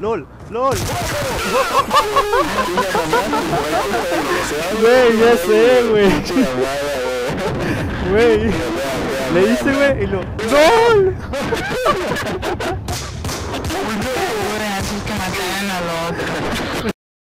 LOL, LOL. lol ¡Wey, ya sé, wey! Wey, Le hice, wey y lo. ¡LOL! Uno así que mataran al otro.